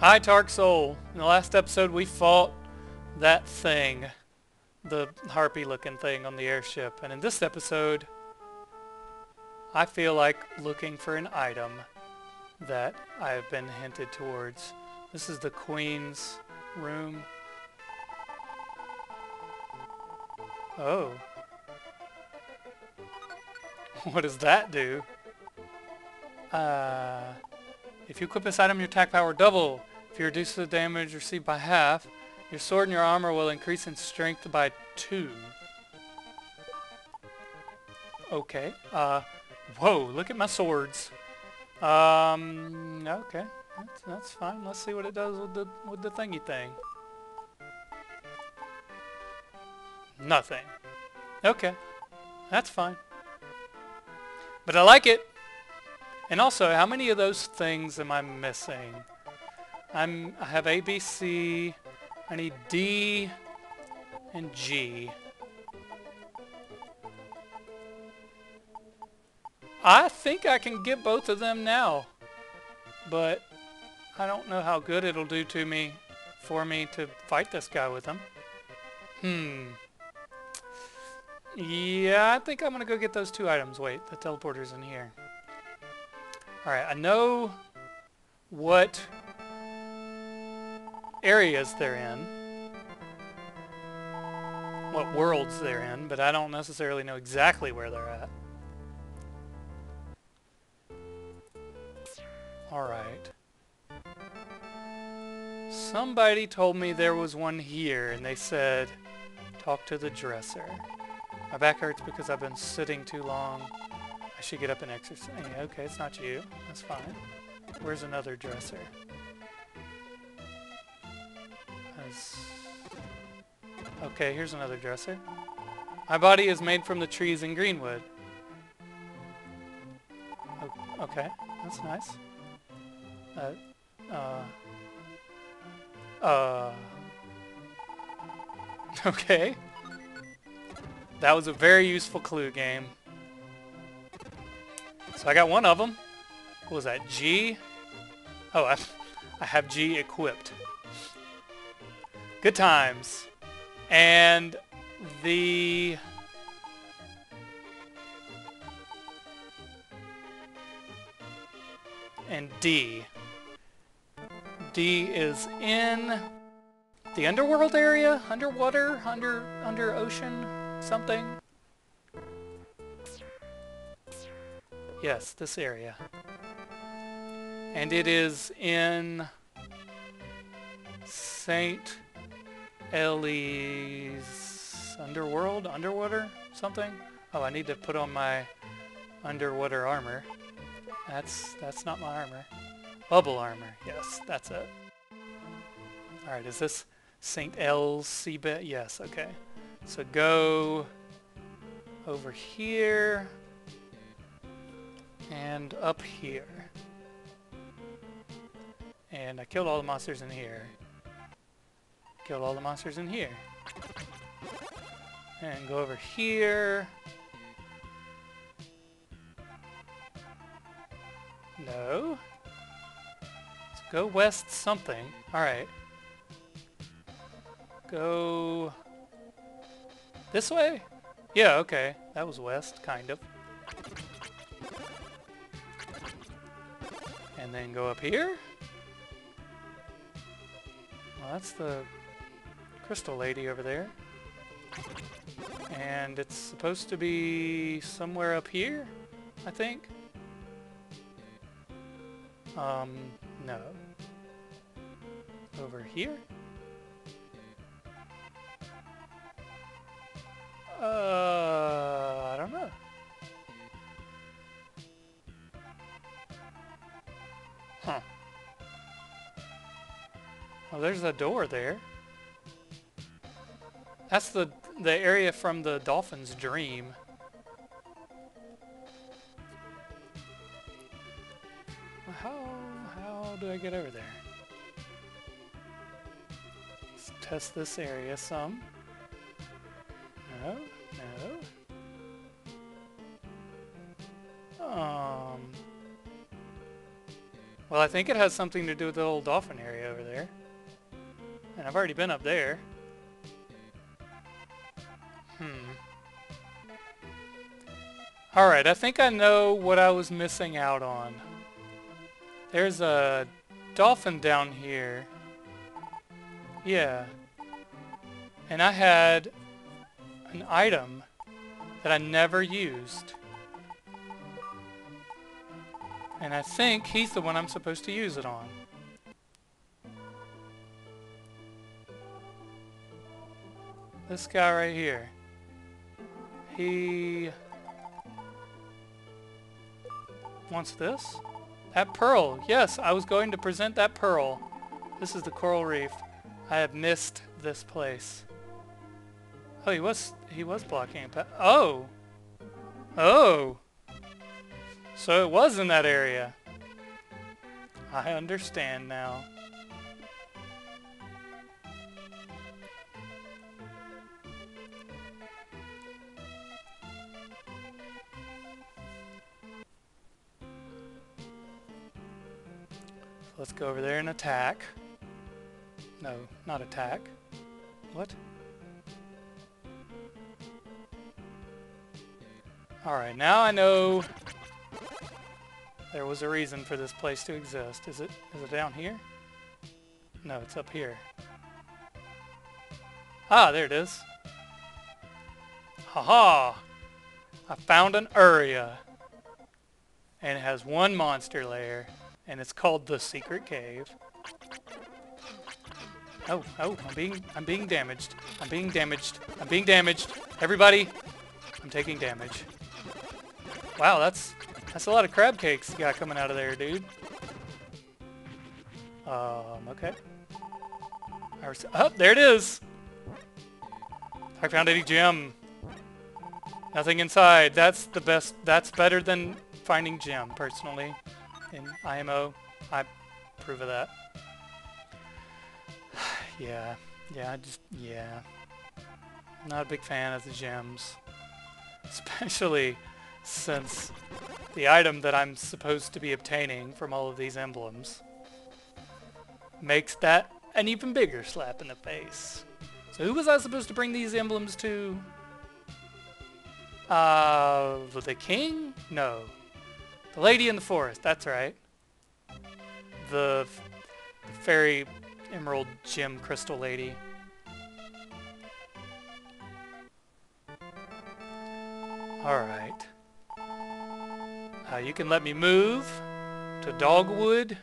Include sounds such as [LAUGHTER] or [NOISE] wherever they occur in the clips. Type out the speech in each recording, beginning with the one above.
Hi, Tark Soul. In the last episode, we fought that thing, the harpy-looking thing on the airship. And in this episode, I feel like looking for an item that I have been hinted towards. This is the Queen's room. Oh. [LAUGHS] What does that do? Uh, if you equip this item, your attack power double. If you reduce the damage received by half, your sword and your armor will increase in strength by two. Okay. Uh, whoa, look at my swords. Um, okay. That's, that's fine. Let's see what it does with the, with the thingy thing. Nothing. Okay. That's fine. But I like it. And also, how many of those things am I missing? I'm, I have A, B, C. I need D and G. I think I can get both of them now. But I don't know how good it'll do to me for me to fight this guy with them. Hmm. Yeah, I think I'm going to go get those two items. Wait, the teleporter's in here. Alright, I know what areas they're in. What worlds they're in, but I don't necessarily know exactly where they're at. Alright. Somebody told me there was one here, and they said, talk to the dresser. My back hurts because I've been sitting too long. Should get up and exercise. Okay, it's not you. That's fine. Where's another dresser? That's... Okay, here's another dresser. My body is made from the trees in Greenwood. okay, that's nice. Uh, uh, uh, [LAUGHS] okay. That was a very useful clue game. So I got one of them. What was that? G? Oh, I, I have G equipped. Good times. And the... And D. D is in the underworld area? Underwater? Under, under ocean? something? Yes, this area. And it is in St. Ellie's underworld? Underwater? Something? Oh, I need to put on my underwater armor. That's that's not my armor. Bubble armor. Yes, that's it. Alright, is this St. Elles seabed? Yes, okay. So go over here and up here. And I killed all the monsters in here. Killed all the monsters in here. And go over here. No. Let's go west something. Alright. Go... This way? Yeah, okay. That was west, kind of. And then go up here? Well, that's the crystal lady over there. And it's supposed to be somewhere up here, I think. Um, no. Over here? Huh. Oh, there's a door there. That's the the area from the dolphin's dream. How how do I get over there? Let's test this area some. Well, I think it has something to do with the old dolphin area over there. And I've already been up there. Hmm. Alright, I think I know what I was missing out on. There's a dolphin down here. Yeah. And I had an item that I never used. And I think he's the one I'm supposed to use it on. This guy right here. He wants this? That pearl. Yes, I was going to present that pearl. This is the coral reef. I have missed this place. Oh, he was he was blocking Oh. Oh. So it was in that area. I understand now. Let's go over there and attack. No, not attack. What? Alright, now I know there was a reason for this place to exist. Is it is it down here? No, it's up here. Ah, there it is. Haha! -ha. I found an area. And it has one monster lair and it's called the Secret Cave. Oh, oh, I'm being, I'm being damaged. I'm being damaged. I'm being damaged. Everybody, I'm taking damage. Wow, that's, that's a lot of crab cakes you got coming out of there, dude. Um, okay. Oh, there it is! I found a gem. Nothing inside. That's the best. That's better than finding gem, personally in IMO. I approve of that. [SIGHS] yeah, yeah, I just, yeah. Not a big fan of the gems. [LAUGHS] Especially since the item that I'm supposed to be obtaining from all of these emblems makes that an even bigger slap in the face. So who was I supposed to bring these emblems to? Uh, the king? No. The Lady in the Forest, that's right. The, the Fairy Emerald Gem Crystal Lady. Alright. Uh, you can let me move to Dogwood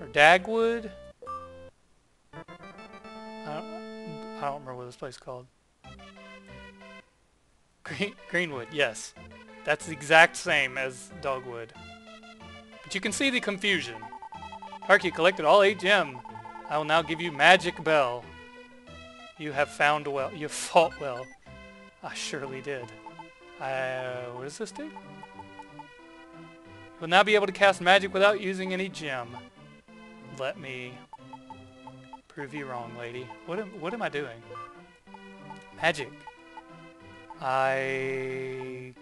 or Dagwood. I don't, I don't remember what this place is called. Green, Greenwood, yes. That's the exact same as Dogwood. But you can see the confusion. Park, you collected all 8 gem. I will now give you Magic Bell. You have found well. You fought well. I surely did. Uh, what does this do? Will now be able to cast magic without using any gem. Let me prove you wrong, lady. What am, what am I doing? Magic. I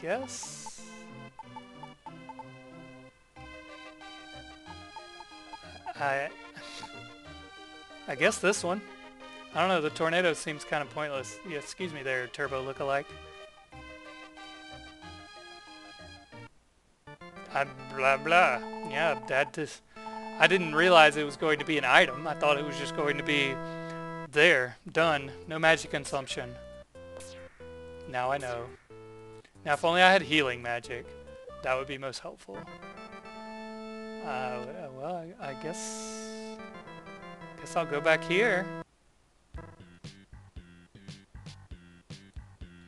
guess? I... I guess this one. I don't know, the tornado seems kind of pointless. Yeah, excuse me there, Turbo look-alike. I blah blah. Yeah, that just... I didn't realize it was going to be an item. I thought it was just going to be there, done, no magic consumption. Now I know. Now if only I had healing magic, that would be most helpful. Uh, well, I, I guess... Guess I'll go back here.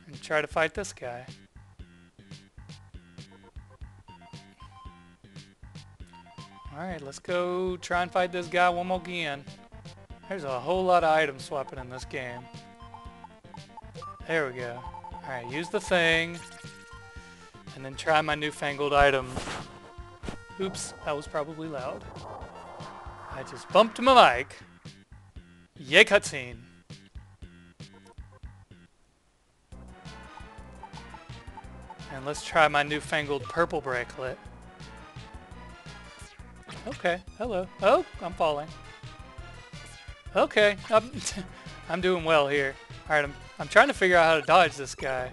And try to fight this guy. Alright, let's go try and fight this guy one more again. There's a whole lot of item swapping in this game. There we go. Alright, use the thing. And then try my newfangled item. Oops, that was probably loud. I just bumped my mic. Yay, cutscene. And let's try my newfangled purple bracelet. Okay, hello. Oh, I'm falling. Okay, I'm, [LAUGHS] I'm doing well here. Alright, I'm, I'm trying to figure out how to dodge this guy.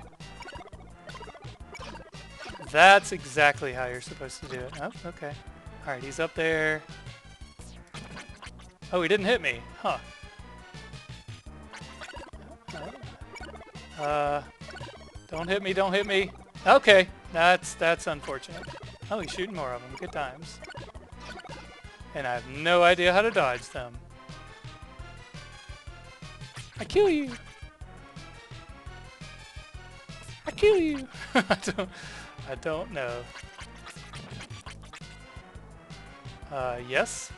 That's exactly how you're supposed to do it. Oh, okay. Alright, he's up there. Oh, he didn't hit me. Huh. Uh, don't hit me, don't hit me. Okay, that's that's unfortunate. Oh, he's shooting more of them. Good times. And I have no idea how to dodge them. I kill you. I kill you. [LAUGHS] I don't. I don't know. Uh, yes.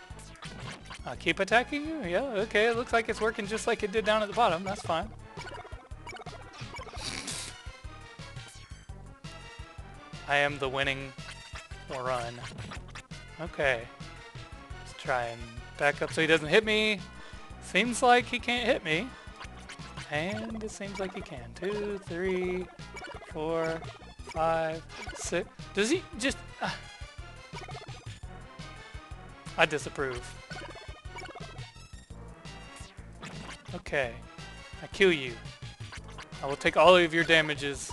I'll keep attacking you? Yeah, okay. It looks like it's working just like it did down at the bottom. That's fine. I am the winning run. Okay. Try and back up so he doesn't hit me. Seems like he can't hit me. And it seems like he can. Two, three, four, five, six. Does he just... Uh, I disapprove. Okay. I kill you. I will take all of your damages.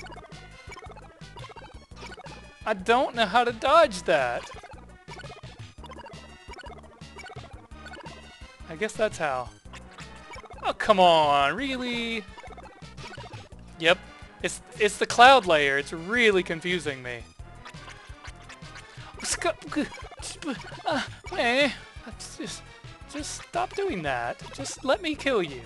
I don't know how to dodge that. Guess that's how. Oh, come on, really? Yep, it's it's the cloud layer. It's really confusing me. Uh, uh, eh, just, just stop doing that. Just let me kill you.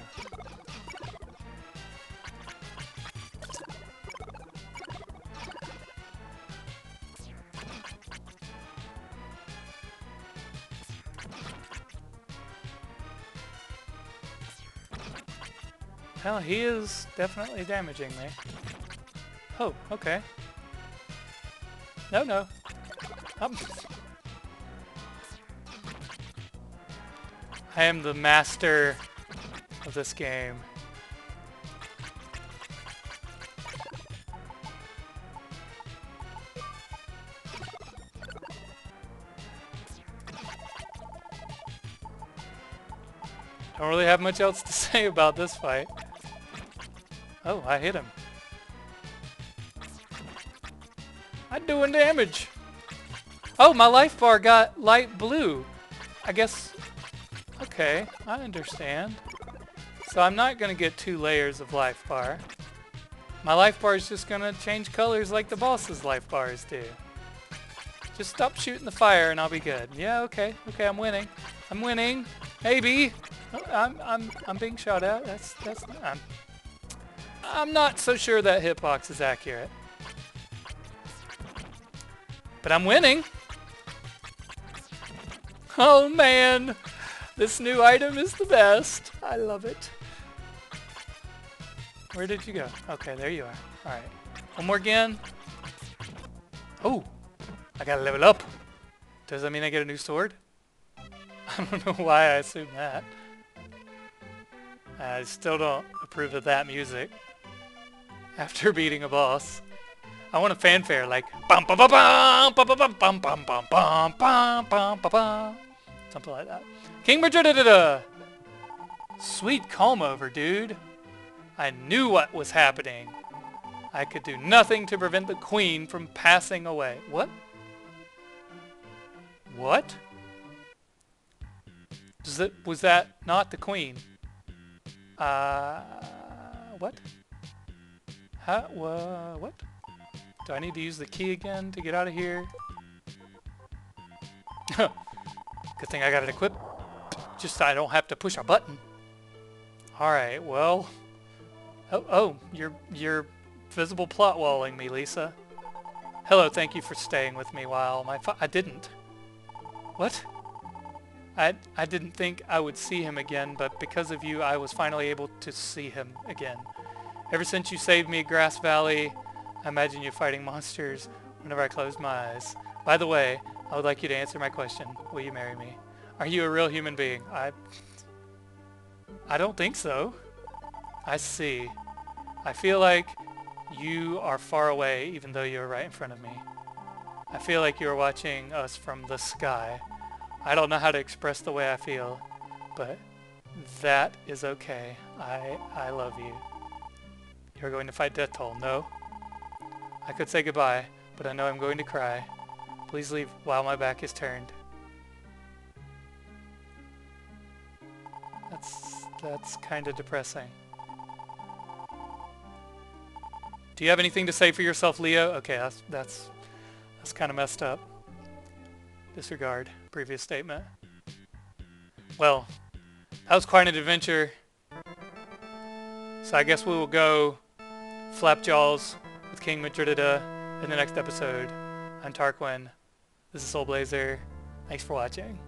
Well, he is definitely damaging me. Oh, okay. No, no. Um, I am the master of this game. Don't really have much else to [LAUGHS] say about this fight. Oh, I hit him. I'm doing damage. Oh, my life bar got light blue. I guess... Okay, I understand. So I'm not going to get two layers of life bar. My life bar is just going to change colors like the boss's life bars do. Just stop shooting the fire and I'll be good. Yeah, okay. Okay, I'm winning. I'm winning. Maybe. Oh, I'm, I'm, I'm being shot at. That's, that's, I'm I'm not so sure that hitbox is accurate. But I'm winning. Oh man, this new item is the best. I love it. Where did you go? Okay, there you are. Alright. One more again. Oh, I gotta level up. Does that mean I get a new sword? [LAUGHS] I don't know why I assume that. I still don't approve of that music after [LAUGHS] beating a boss. I want a fanfare like bum bum bum bum bum bum bum bum bum bum bum bum bum bum something like that. King Majorda Sweet comb over, dude. I knew what was happening. I could do nothing to prevent the queen from passing away. What? What? It, was that not the queen? Uh, what? Huh? Wha what? Do I need to use the key again to get out of here? Good thing I got it equipped. Just I don't have to push a button. Alright, well... Oh, oh, you're, you're visible plot walling me, Lisa. Hello, thank you for staying with me while my I didn't. What? I, I didn't think I would see him again, but because of you, I was finally able to see him again. Ever since you saved me Grass Valley, I imagine you fighting monsters whenever I close my eyes. By the way, I would like you to answer my question. Will you marry me? Are you a real human being? I... I don't think so. I see. I feel like you are far away even though you're right in front of me. I feel like you're watching us from the sky. I don't know how to express the way I feel, but that is okay. I I love you. You're going to fight Deathtoll. No. I could say goodbye, but I know I'm going to cry. Please leave while my back is turned. That's that's kind of depressing. Do you have anything to say for yourself, Leo? Okay, that's that's that's kind of messed up. Disregard previous statement. Well, that was quite an adventure. So I guess we will go Flapjaws with King Madridida in the next episode. I'm Tarquin. This is Soul Blazer. Thanks for watching.